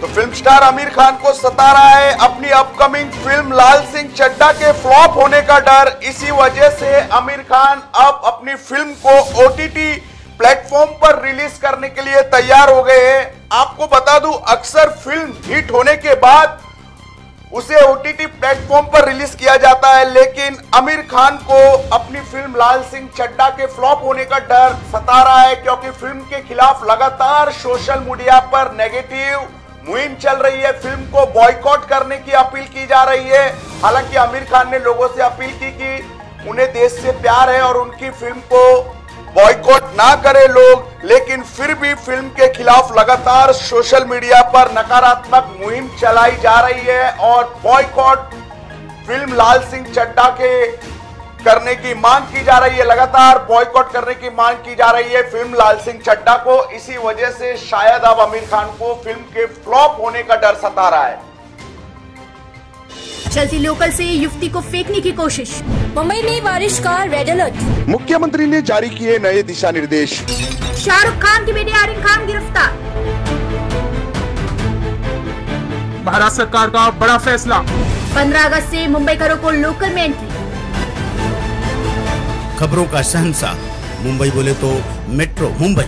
तो film star Aamir Khan को सता रहा है अपनी अपकमिंग फ़िल्म लाल सिंह चड्डा के फ्लॉप होने का डर। इसी वजह से आमिर खान अब अपनी फ़िल्म को ओटीटी प्लेटफॉर्म पर रिलीज़ करने के लिए तैयार हो गए हैं। आपको बता दूँ, अक्सर फ़िल्म हिट होने के बाद उसे ओटीटी प्लेटफॉर्म पर रिलीज़ किया जाता है, लेकिन आमिर खान को अपनी फ़िल्म लाल सिंह चड्डा के फ्लॉप होने का डर सता रहा है, क्योंकि फ़िल्म के खिलाफ लगातार सोशल मीडिया पर नेगेटिव मुहिम चल रही है, फ़िल्म को बॉयकॉट करने की अपील की जा रही है। हालाँकि आमिर खान ने लोगों से अपील की कि उन्हें देश से प्यार है और उनकी फ़िल्म को बॉयकॉट ना करे लोग, लेकिन फिर भी फ़िल्म के खिलाफ लगातार सोशल मीडिया पर नकारात्मक मुहिम चलाई जा रही है और बॉयकॉट फ़िल्म लाल सिंह चड्डा के करने की मांग की जा रही है लगातार बॉयकॉट करने की मांग की जा रही है। फ़िल्म लाल सिंह चड्डा को इसी वजह से शायद अब आमिर खान को फ़िल्म के फ्लॉप होने का डर सता रहा है। चलती लोकल से युवती को फेंकने की कोशिश। मुंबई में बारिश का रेड अलर्ट मुख्यमंत्री ने जारी किए नए दिशा निर्देश शाहरुख खान की बेटी आरिन खान गिरफ़्तार। महाराष्ट्र सरकार का बड़ा फैसला। 15 अगस्त से मुंबई करो को लोकल में एंट्री खबरों का सहनसा। मुंबई बोले तो मेट्रो मुंबई।